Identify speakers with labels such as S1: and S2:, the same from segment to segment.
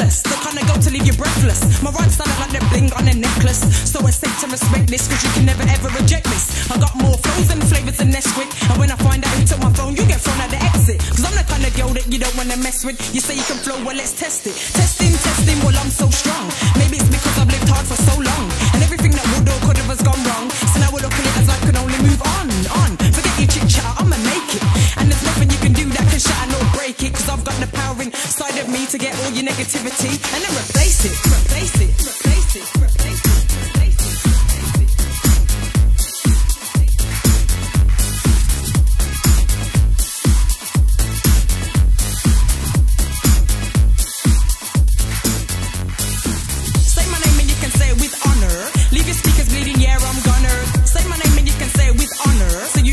S1: The kind of go to leave you breathless. My rhymes sound like the bling on a necklace. So I say to respect this, cause you can never ever reject this. I got more flows and flavors than Nesquik. And when I find out who took my phone, you get thrown at the exit. Cause I'm the kind of girl that you don't wanna mess with. You say you can flow, well, let's test it. Testing, testing, well, I'm so strong. negativity and then replace it, replace it, replace it, replace it.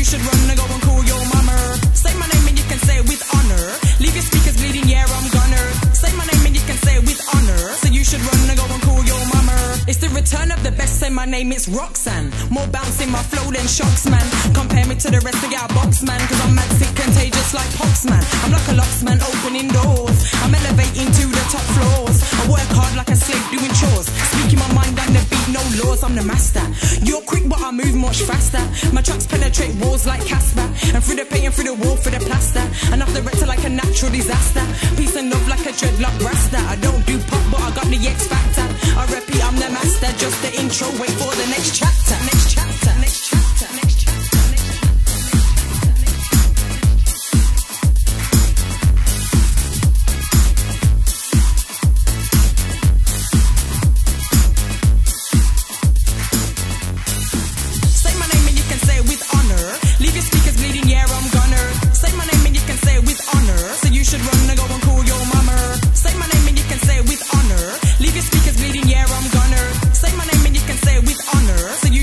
S1: should run and go and call your mama. Say my name and you can say it with honor. Leave your speakers bleeding. Say my name, it's Roksan. More bounce in my flow than shocks, man. Compare me to the rest of our box, man. Cause I'm mad sick, contagious like pox, man. I'm like a locksman opening doors. I'm elevating to the top floors. I work hard like a slave doing chores. Speaking my mind and the beat, no laws, I'm the master. You're quick, but I move much faster. My tracks penetrate walls like Casper. And through the paint and through the wall for the plaster. And off the Richter like a natural disaster. Peace and love like a dreadlock rasta. I don't do pop, but I got the X factor. I repeat, I'm the master. Just the intro, wait for the next chapter. Next chapter, next chapter,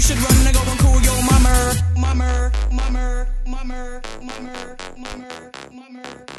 S1: should run and go and call your mummer, mummer, mummer, mummer, mummer, mummer, mummer.